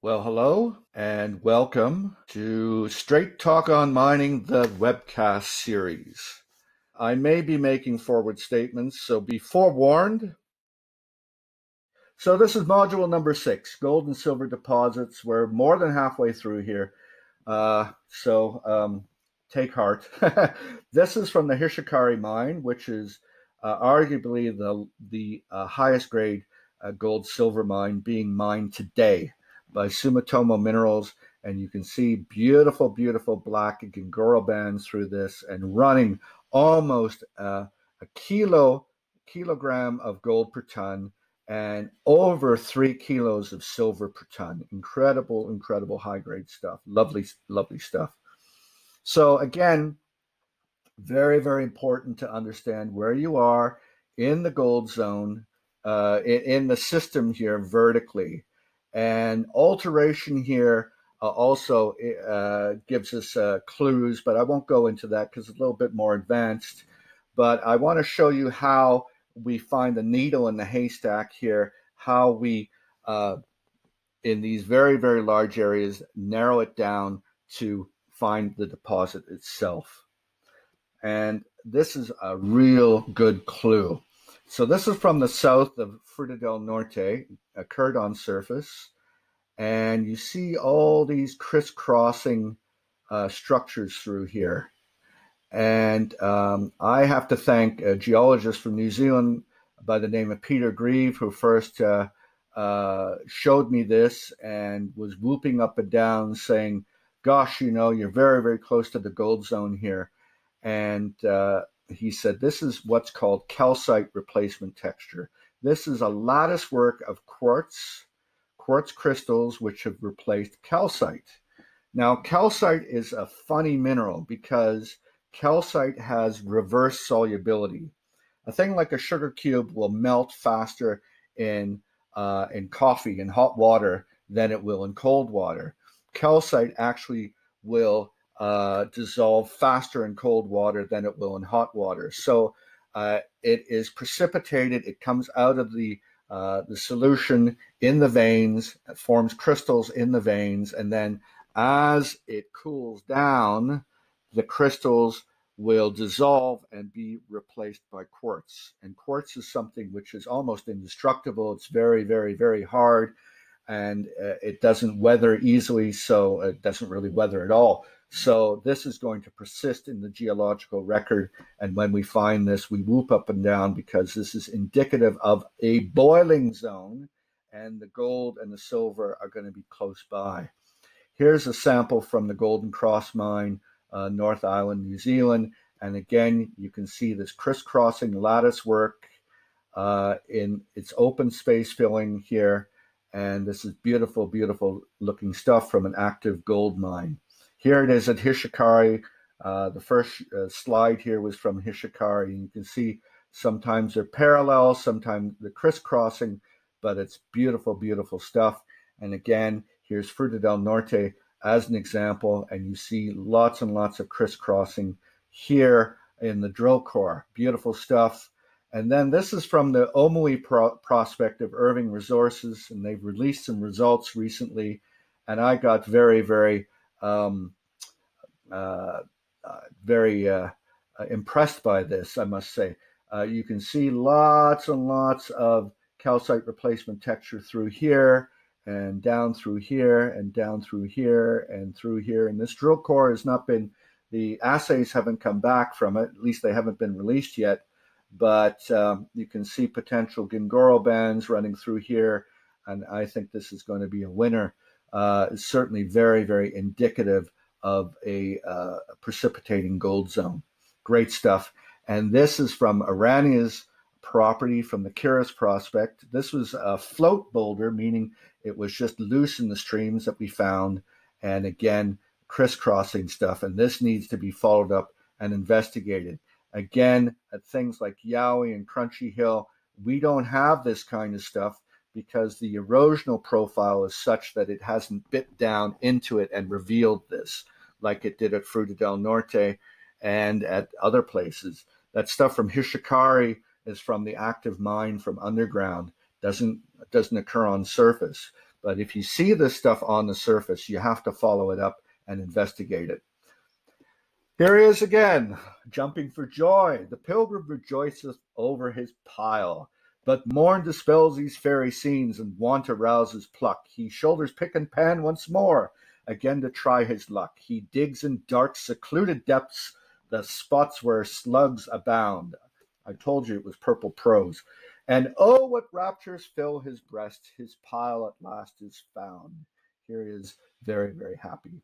Well, hello and welcome to Straight Talk on Mining, the webcast series. I may be making forward statements, so be forewarned. So, this is module number six gold and silver deposits. We're more than halfway through here. Uh, so, um, take heart. this is from the Hishikari mine, which is uh, arguably the, the uh, highest grade uh, gold silver mine being mined today by Sumitomo Minerals. And you can see beautiful, beautiful black ginguro bands through this and running almost uh, a kilo, kilogram of gold per ton and over three kilos of silver per ton. Incredible, incredible high grade stuff. Lovely, lovely stuff. So, again, very, very important to understand where you are in the gold zone, uh, in, in the system here vertically. And alteration here uh, also uh, gives us uh, clues, but I won't go into that because it's a little bit more advanced. But I want to show you how we find the needle in the haystack here, how we, uh, in these very, very large areas, narrow it down to find the deposit itself. And this is a real good clue. So this is from the south of Fruta del Norte, occurred on surface, and you see all these crisscrossing uh, structures through here. And um, I have to thank a geologist from New Zealand by the name of Peter Grieve, who first uh, uh, showed me this and was whooping up and down, saying, Gosh, you know, you're very, very close to the gold zone here. And uh, he said, This is what's called calcite replacement texture. This is a lattice work of quartz, quartz crystals, which have replaced calcite. Now, calcite is a funny mineral because calcite has reverse solubility. A thing like a sugar cube will melt faster in, uh, in coffee in hot water than it will in cold water. Calcite actually will uh, dissolve faster in cold water than it will in hot water. So uh, it is precipitated. It comes out of the uh, the solution in the veins, forms crystals in the veins, and then as it cools down, the crystals will dissolve and be replaced by quartz. And quartz is something which is almost indestructible. It's very, very, very hard, and uh, it doesn't weather easily, so it doesn't really weather at all. So this is going to persist in the geological record. And when we find this, we whoop up and down because this is indicative of a boiling zone and the gold and the silver are going to be close by. Here's a sample from the Golden Cross mine, uh, North Island, New Zealand. And again, you can see this crisscrossing lattice work uh, in its open space filling here. And this is beautiful, beautiful looking stuff from an active gold mine. Here it is at Hishikari. Uh, the first uh, slide here was from Hishikari. You can see sometimes they're parallel, sometimes they're crisscrossing, but it's beautiful, beautiful stuff. And again, here's Fruta del Norte as an example, and you see lots and lots of crisscrossing here in the drill core. Beautiful stuff. And then this is from the Omui pro- prospect of Irving Resources, and they've released some results recently. And I got very, very um, uh, uh, very uh, uh, impressed by this, I must say. You can see lots and lots of calcite replacement texture through here and down through here and down through here and through here. And this drill core has not been, the assays haven't come back from it, at least they haven't been released yet. But um, you can see potential ginguro bands running through here. And I think this is going to be a winner uh, is certainly very, very indicative of a uh, precipitating gold zone. Great stuff. And this is from Aurania's property from the Kiris prospect. This was a float boulder, meaning it was just loose in the streams that we found. And again, crisscrossing stuff. And this needs to be followed up and investigated. Again, at things like Yawi and Crunchy Hill, we don't have this kind of stuff because the erosional profile is such that it hasn't bit down into it and revealed this like it did at Fruta del Norte and at other places. That stuff from Hishikari is from the active mine from underground, doesn't doesn't occur on surface. But if you see this stuff on the surface, you have to follow it up and investigate it. Here he is again, jumping for joy. The pilgrim rejoiceth over his pile. But morn dispels these fairy scenes, and want arouses pluck. He shoulders pick and pan once more, again to try his luck. He digs in dark, secluded depths, the spots where slugs abound. I told you it was purple prose. And oh, what raptures fill his breast! His pile at last is found. Here he is very, very happy.